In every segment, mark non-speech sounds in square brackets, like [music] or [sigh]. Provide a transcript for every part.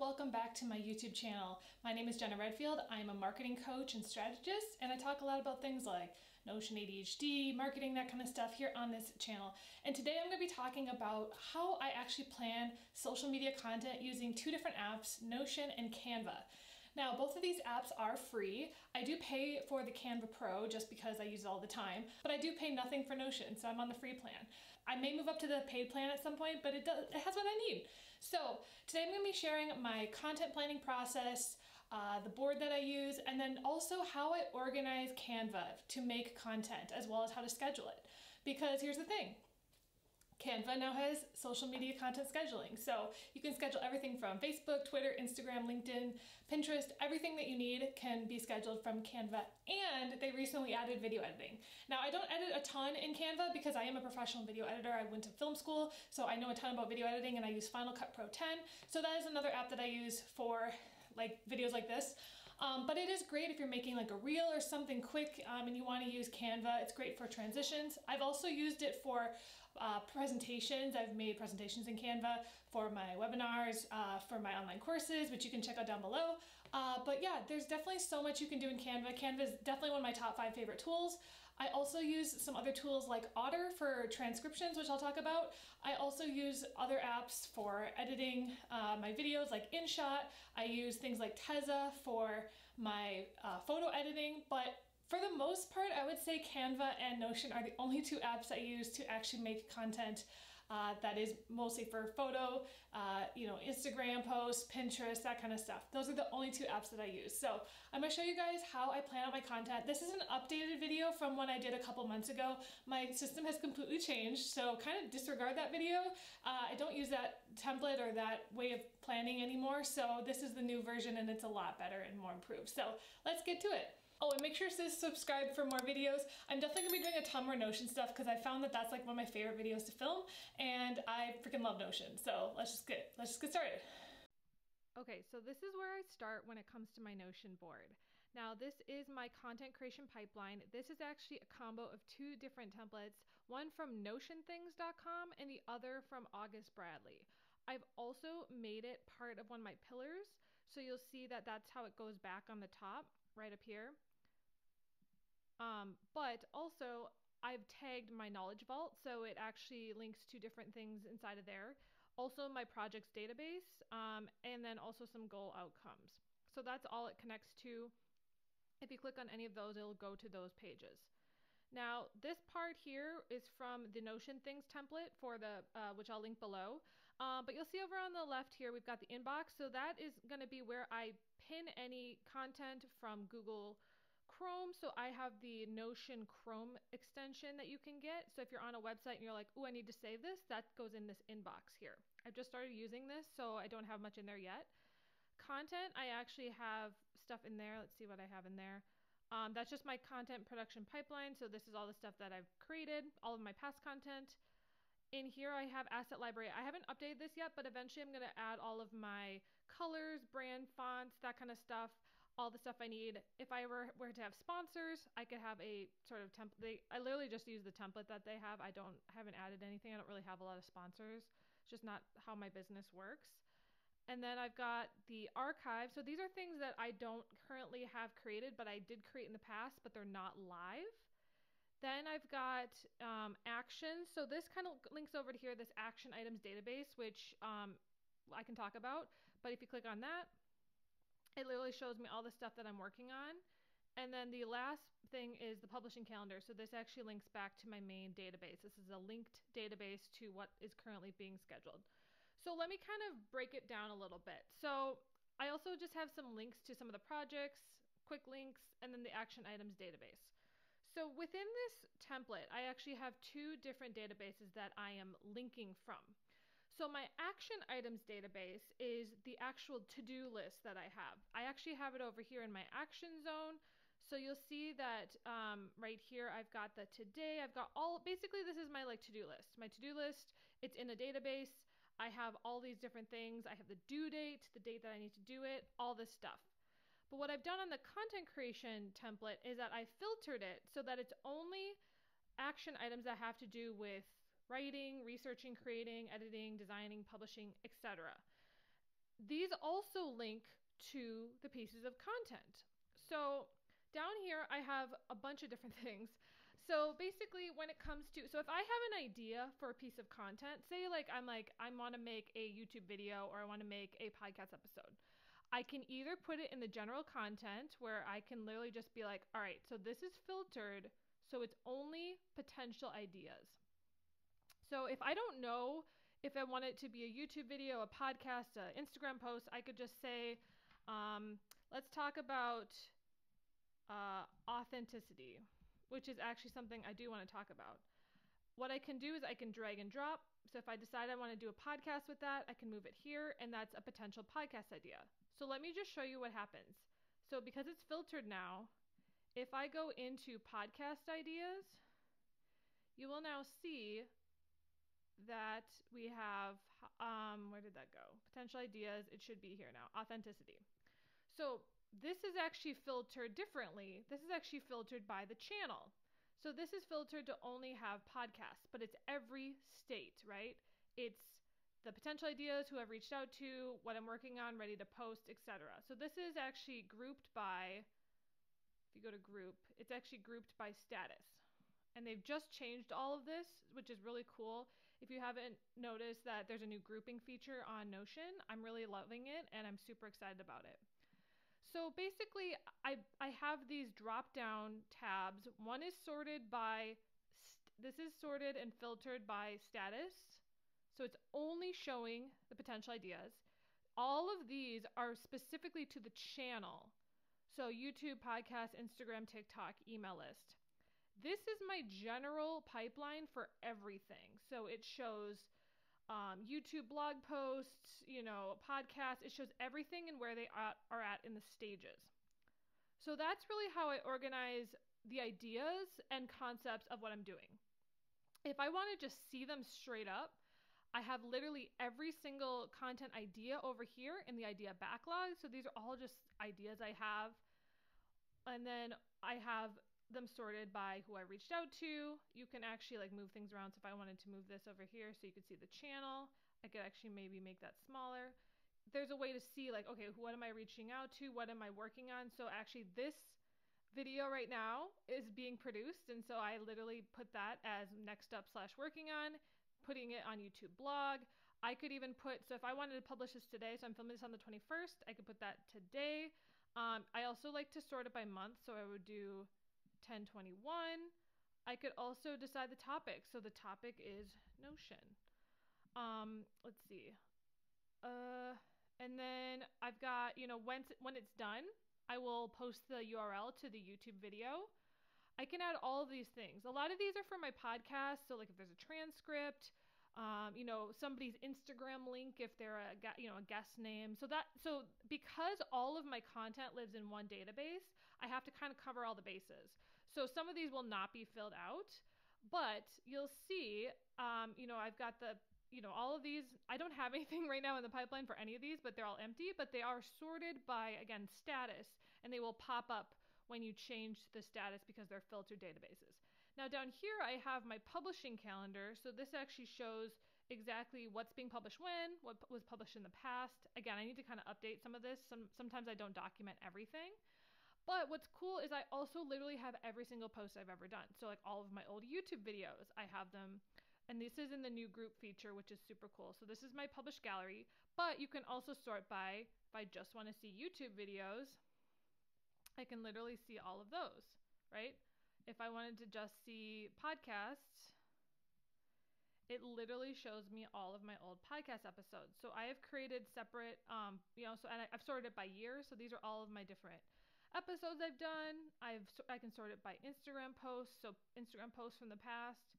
welcome back to my YouTube channel. My name is Jenna Redfield. I'm a marketing coach and strategist, and I talk a lot about things like Notion ADHD, marketing, that kind of stuff here on this channel. And today I'm going to be talking about how I actually plan social media content using two different apps, Notion and Canva. Now, both of these apps are free. I do pay for the Canva Pro just because I use it all the time, but I do pay nothing for Notion, so I'm on the free plan. I may move up to the paid plan at some point, but it does it has what I need. So today I'm gonna be sharing my content planning process, uh, the board that I use, and then also how I organize Canva to make content, as well as how to schedule it. Because here's the thing, Canva now has social media content scheduling. So you can schedule everything from Facebook, Twitter, Instagram, LinkedIn, Pinterest, everything that you need can be scheduled from Canva. And they recently added video editing. Now I don't edit a ton in Canva because I am a professional video editor. I went to film school, so I know a ton about video editing and I use Final Cut Pro 10. So that is another app that I use for like videos like this. Um, but it is great if you're making like a reel or something quick um, and you want to use Canva. It's great for transitions. I've also used it for uh, presentations. I've made presentations in Canva for my webinars, uh, for my online courses, which you can check out down below. Uh, but yeah, there's definitely so much you can do in Canva. Canva is definitely one of my top five favorite tools. I also use some other tools like Otter for transcriptions, which I'll talk about. I also use other apps for editing uh, my videos like InShot. I use things like Tezza for my uh, photo editing, but for the most part, I would say Canva and Notion are the only two apps I use to actually make content uh, that is mostly for photo, uh, you know, Instagram posts, Pinterest, that kind of stuff. Those are the only two apps that I use. So I'm gonna show you guys how I plan out my content. This is an updated video from when I did a couple months ago. My system has completely changed, so kind of disregard that video. Uh, I don't use that template or that way of planning anymore, so this is the new version and it's a lot better and more improved. So let's get to it. Oh, and make sure to subscribe for more videos. I'm definitely gonna be doing a ton more Notion stuff because I found that that's like one of my favorite videos to film and I freaking love Notion. So let's just get, let's just get started. Okay, so this is where I start when it comes to my Notion board. Now, this is my content creation pipeline. This is actually a combo of two different templates, one from notionthings.com and the other from August Bradley. I've also made it part of one of my pillars, so you'll see that that's how it goes back on the top, right up here. Um, but also, I've tagged my knowledge vault, so it actually links to different things inside of there. Also, my projects database, um, and then also some goal outcomes. So that's all it connects to. If you click on any of those, it'll go to those pages. Now, this part here is from the Notion Things template for the, uh, which I'll link below. Uh, but you'll see over on the left here, we've got the inbox. So that is going to be where I pin any content from Google Chrome. So I have the Notion Chrome extension that you can get. So if you're on a website and you're like, oh, I need to save this, that goes in this inbox here. I've just started using this, so I don't have much in there yet. Content, I actually have stuff in there. Let's see what I have in there. Um, that's just my content production pipeline. So this is all the stuff that I've created, all of my past content. In here, I have asset library. I haven't updated this yet, but eventually I'm going to add all of my colors, brand fonts, that kind of stuff, all the stuff I need. If I were, were to have sponsors, I could have a sort of template. I literally just use the template that they have. I don't haven't added anything. I don't really have a lot of sponsors. It's just not how my business works. And then I've got the archive. So these are things that I don't currently have created, but I did create in the past, but they're not live. Then I've got um, actions. So this kind of links over to here, this action items database, which um, I can talk about. But if you click on that, it literally shows me all the stuff that I'm working on. And then the last thing is the publishing calendar. So this actually links back to my main database. This is a linked database to what is currently being scheduled. So let me kind of break it down a little bit. So I also just have some links to some of the projects, quick links, and then the action items database. So within this template, I actually have two different databases that I am linking from. So my action items database is the actual to-do list that I have. I actually have it over here in my action zone. So you'll see that um, right here, I've got the today, I've got all, basically this is my like to-do list. My to-do list, it's in a database. I have all these different things. I have the due date, the date that I need to do it, all this stuff. But what I've done on the content creation template is that I filtered it so that it's only action items that have to do with writing, researching, creating, editing, designing, publishing, etc. these also link to the pieces of content. So down here, I have a bunch of different [laughs] things. So basically, when it comes to, so if I have an idea for a piece of content, say like I'm like, I want to make a YouTube video or I want to make a podcast episode. I can either put it in the general content where I can literally just be like, all right, so this is filtered, so it's only potential ideas. So if I don't know if I want it to be a YouTube video, a podcast, an Instagram post, I could just say, um, let's talk about uh, authenticity, which is actually something I do want to talk about. What I can do is I can drag and drop. So if I decide I want to do a podcast with that, I can move it here, and that's a potential podcast idea. So let me just show you what happens. So because it's filtered now, if I go into podcast ideas, you will now see that we have, um, where did that go? Potential ideas, it should be here now, authenticity. So this is actually filtered differently. This is actually filtered by the channel. So this is filtered to only have podcasts, but it's every state, right? It's the potential ideas, who I've reached out to, what I'm working on, ready to post, etc. So this is actually grouped by, if you go to group, it's actually grouped by status. And they've just changed all of this, which is really cool. If you haven't noticed that there's a new grouping feature on Notion, I'm really loving it and I'm super excited about it. So basically, I, I have these drop down tabs. One is sorted by, this is sorted and filtered by status. So it's only showing the potential ideas. All of these are specifically to the channel. So YouTube, podcast, Instagram, TikTok, email list. This is my general pipeline for everything. So it shows um, YouTube blog posts, you know, podcasts. It shows everything and where they are at in the stages. So that's really how I organize the ideas and concepts of what I'm doing. If I want to just see them straight up, I have literally every single content idea over here in the idea backlog. So these are all just ideas I have. And then I have them sorted by who I reached out to. You can actually like move things around. So if I wanted to move this over here so you could see the channel, I could actually maybe make that smaller. There's a way to see like, okay, what am I reaching out to? What am I working on? So actually this video right now is being produced. And so I literally put that as next up slash working on putting it on YouTube blog. I could even put, so if I wanted to publish this today, so I'm filming this on the 21st, I could put that today. Um, I also like to sort it by month, so I would do 1021. I could also decide the topic. So the topic is Notion. Um, let's see. Uh, and then I've got, you know, when, when it's done, I will post the URL to the YouTube video. I can add all of these things. A lot of these are for my podcast. So like if there's a transcript, um, you know, somebody's Instagram link if they're a you know a guest name. So that so because all of my content lives in one database, I have to kind of cover all the bases. So some of these will not be filled out, but you'll see, um, you know, I've got the you know all of these. I don't have [laughs] anything right now in the pipeline for any of these, but they're all empty. But they are sorted by again status, and they will pop up when you change the status because they're filtered databases. Now down here I have my publishing calendar. So this actually shows exactly what's being published when, what was published in the past. Again, I need to kind of update some of this. Some, sometimes I don't document everything. But what's cool is I also literally have every single post I've ever done. So like all of my old YouTube videos, I have them. And this is in the new group feature, which is super cool. So this is my published gallery, but you can also sort by if I just want to see YouTube videos, I can literally see all of those, right? If I wanted to just see podcasts, it literally shows me all of my old podcast episodes. So I have created separate, um, you know, so and I, have sorted it by year. So these are all of my different episodes I've done. I've I can sort it by Instagram posts. So Instagram posts from the past.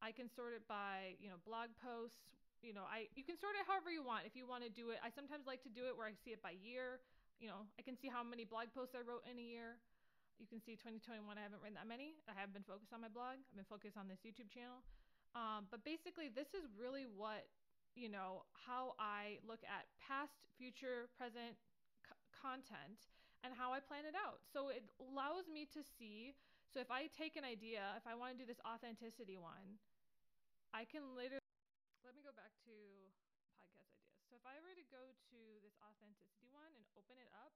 I can sort it by you know blog posts. You know, I you can sort it however you want. If you want to do it, I sometimes like to do it where I see it by year you know, I can see how many blog posts I wrote in a year. You can see 2021, I haven't written that many. I have been focused on my blog. I've been focused on this YouTube channel. Um, but basically, this is really what, you know, how I look at past, future, present c- content and how I plan it out. So it allows me to see. So if I take an idea, if I want to do this authenticity one, I can later. Let me go back to podcast ideas. So if I were to go to this authenticity one and open it up,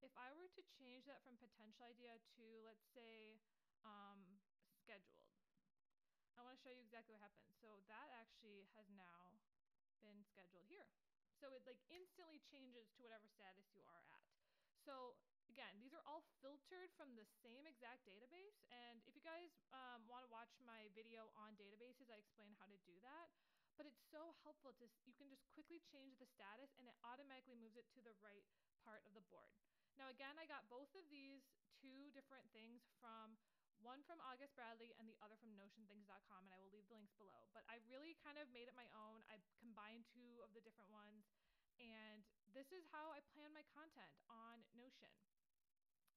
if I were to change that from potential idea to, let's say, um, scheduled, I want to show you exactly what happens. So that actually has now been scheduled here. So it like instantly changes to whatever status you are at. So again, these are all filtered from the same exact database. And if you guys um, want to watch my video on databases, I explain how to do that. But it's so helpful to you can just quickly change the status and it automatically moves it to the right part of the board. Now again, I got both of these two different things from one from August Bradley and the other from notionthings.com and I will leave the links below. But I really kind of made it my own. I combined two of the different ones and this is how I plan my content on Notion.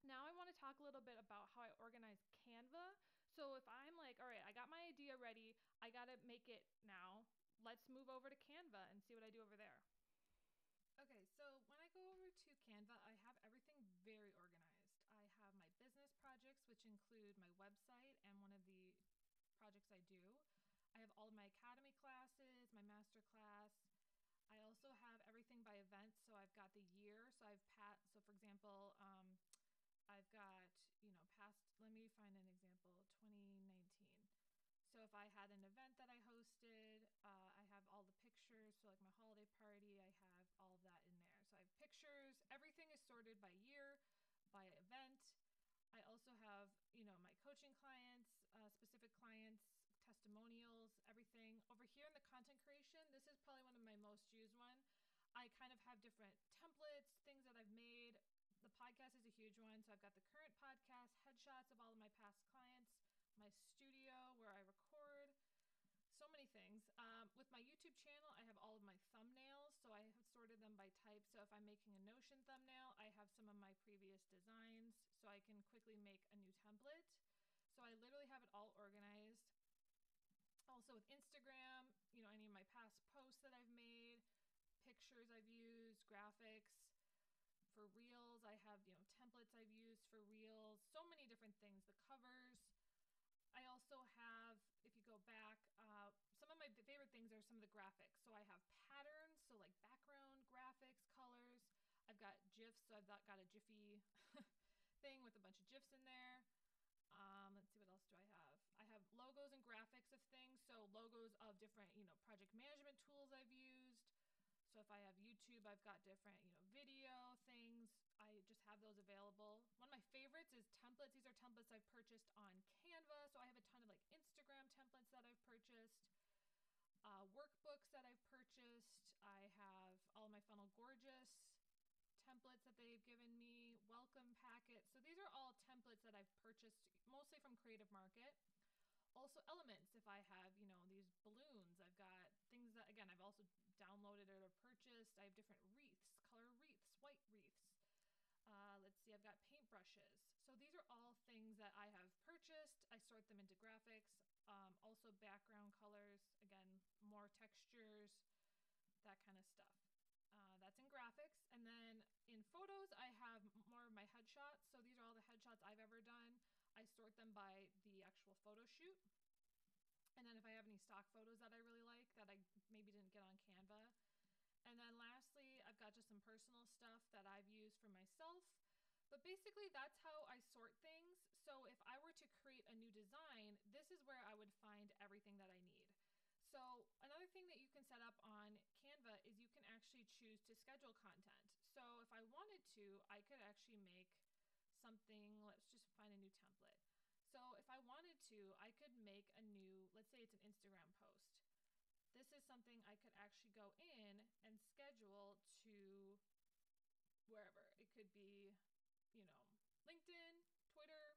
Now I want to talk a little bit about how I organize Canva. So if I'm like, all right, I got my idea ready, I got to make it now. Let's move over to Canva and see what I do over there. Okay, so when I go over to Canva, I have everything very organized. I have my business projects, which include my website and one of the projects I do. I have all of my academy classes, my master class. I also have everything by event. So I've got the year. So I've pat. So for example, um, I've got you know past. Let me find an example. 2019. So if I had an event that I hosted, uh, I have all the pictures. So like my holiday party, I have all of that in there. So I have pictures. Everything is sorted by year by event. I also have, you know, my coaching clients, uh, specific clients, testimonials, everything. Over here in the content creation, this is probably one of my most used one. I kind of have different templates, things that I've made. The podcast is a huge one. So I've got the current podcast, headshots of all of my past clients, my studio where I record, so many things. Um, with my YouTube channel, I have all of my thumbnails, so I have sorted them by type. So if I'm making a Notion thumbnail, I have some of my previous designs, so I can quickly make a new template. So I literally have it all organized. Also with Instagram, you know, any of my past posts that I've made, pictures I've used, graphics. For reels, I have, you know, templates I've used for reels, so many different things, the covers. I also have, if you go back, uh, some of my favorite things are some of the graphics. So I have patterns, so like background graphics, colors. I've got GIFs, so I've got, got a Giphy thing with a bunch of GIFs in there. Um, let's see, what else do I have? I have logos and graphics of things. So logos of different, you know, project management tools I've used. So if I have YouTube, I've got different, you know, video things. I just have those available. One of my favorites is templates. These are templates I've purchased on Canva. So I have a ton of like Instagram templates that I've purchased, uh, workbooks that I've purchased. I have all my Funnel Gorgeous templates that they've given me, welcome packets. So these are all templates that I've purchased mostly from Creative Market also elements if I have, you know, these balloons. I've got things that, again, I've also downloaded or purchased. I have different wreaths, color wreaths, white wreaths. Uh, let's see, I've got paintbrushes. So these are all things that I have purchased. I sort them into graphics, um, also background colors, again, more textures, that kind of stuff. Uh, that's in graphics. And then in photos, I have more of my headshots. So these are all the headshots I've ever done. I sort them by the actual photo shoot. And then if I have any stock photos that I really like that I maybe didn't get on Canva. And then lastly, I've got just some personal stuff that I've used for myself. But basically, that's how I sort things. So if I were to create a new design, this is where I would find everything that I need. So another thing that you can set up on Canva is you can actually choose to schedule content. So if I wanted to, I could actually make find a new template. So if I wanted to, I could make a new, let's say it's an Instagram post. This is something I could actually go in and schedule to wherever. It could be, you know, LinkedIn, Twitter,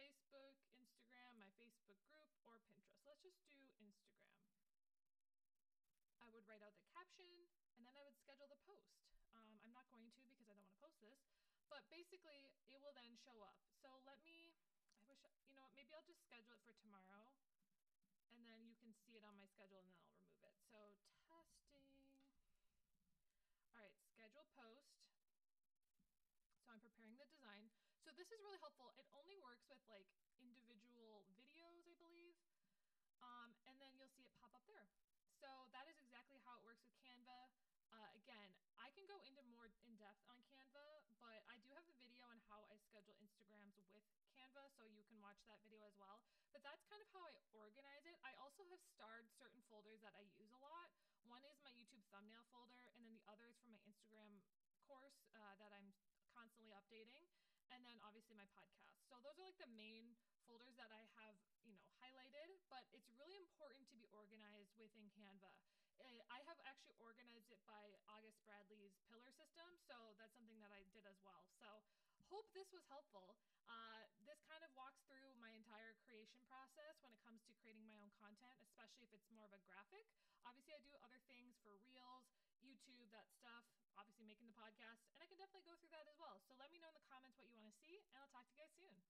Facebook, Instagram, my Facebook group, or Pinterest. Let's just do Instagram. I would write out the caption and then I would schedule the post. Um, I'm not going to because I don't want to post this, but basically, it will then show up. So let me, I wish, you know what, maybe I'll just schedule it for tomorrow. And then you can see it on my schedule and then I'll remove it. So testing. All right, schedule post. So I'm preparing the design. So this is really helpful. It only works with like individual videos, I believe. Um, and then you'll see it pop up there. So that is exactly how it works with Canva. Uh, again, I can go into more in depth on Canva, but I do have a video on how I schedule Instagrams with Canva, so you can watch that video as well. But that's kind of how I organize it. I also have starred certain folders that I use a lot. One is my YouTube thumbnail folder, and then the other is for my Instagram course uh, that I'm constantly updating and then obviously my podcast. So those are like the main folders that I have, you know, highlighted, but it's really important to be organized within Canva. Eh, I have actually organized it by August Bradley's pillar system, so that's something that I did as well. So hope this was helpful. Uh, this kind of walks through my entire creation process when it comes to creating my own content, especially if it's more of a graphic. Obviously, I do other things for Reels, YouTube, that stuff, obviously making the podcast, and I can definitely go through that as well. So let me know in the comments what you want to see, and I'll talk to you guys soon.